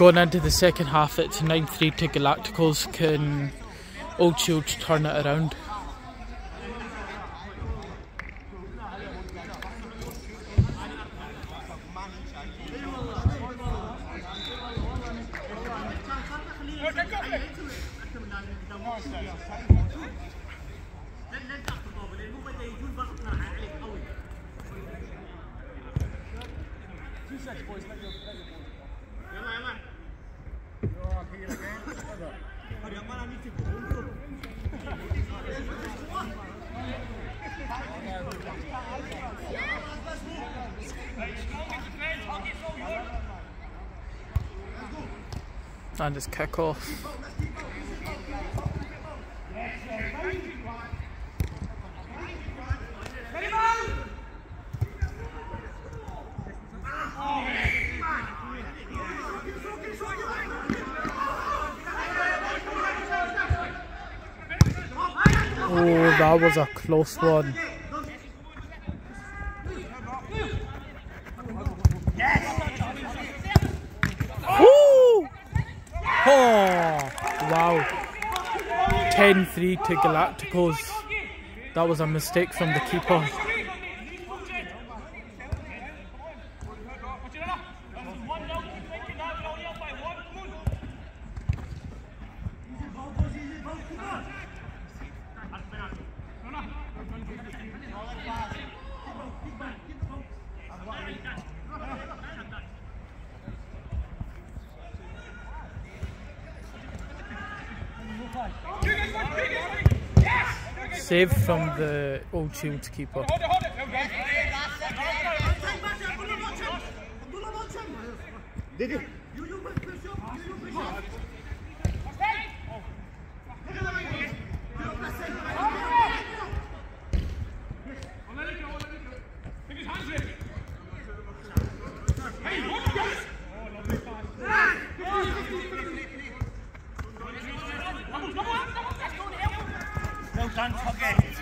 going into the second half, it's 9 3 to Galacticos. Can Old Shields turn it around? And his kick off. Oh, that was a close one. Ooh! Oh, wow. 10-3 to Galacticos. That was a mistake from the keeper. Save from the Old Shields keeper. Well done, Tuggy.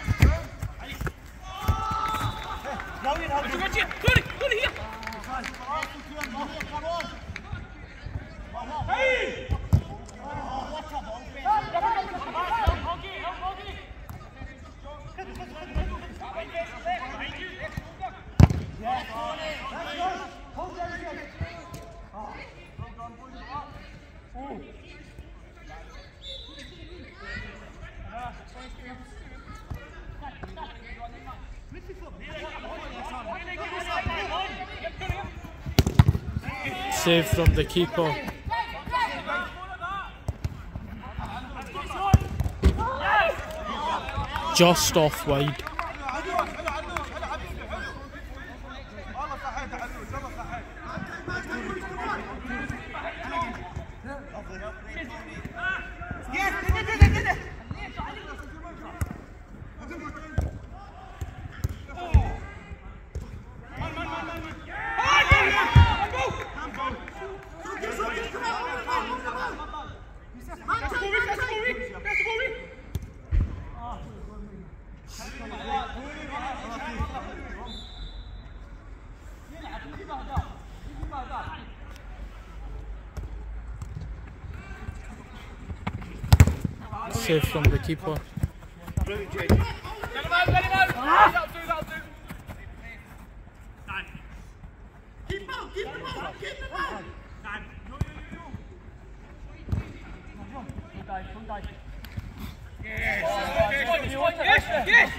Save from the keeper. Just off wide. save from the keeper. Yes,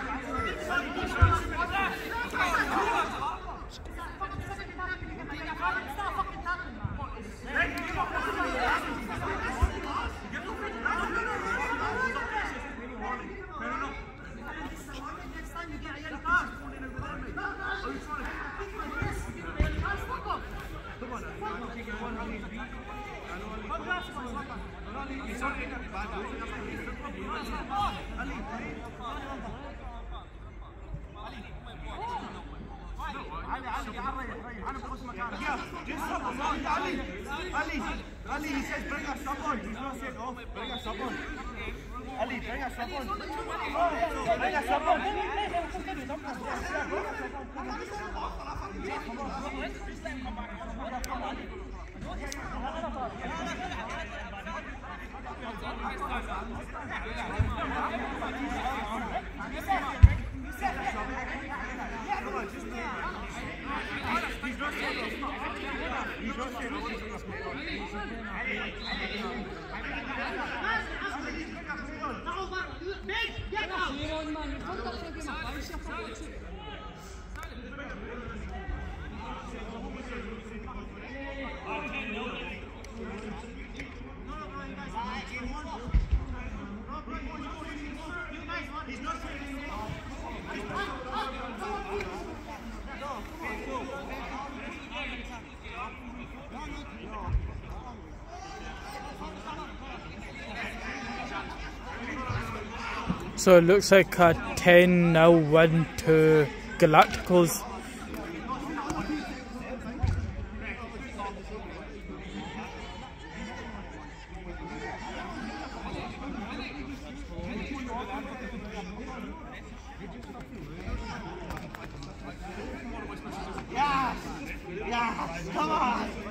Jade. Ali, Ali, he says bring us someone. He's not saying off. Bring us someone. Ali, bring us someone. Bring us someone. So it looks like a 10 now win to Galacticos. Yes, come on.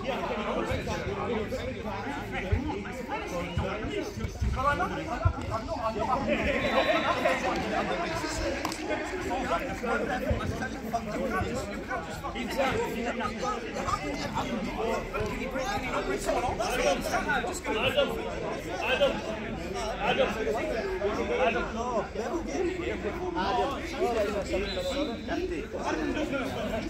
Adam, Adam, Adam, Adam,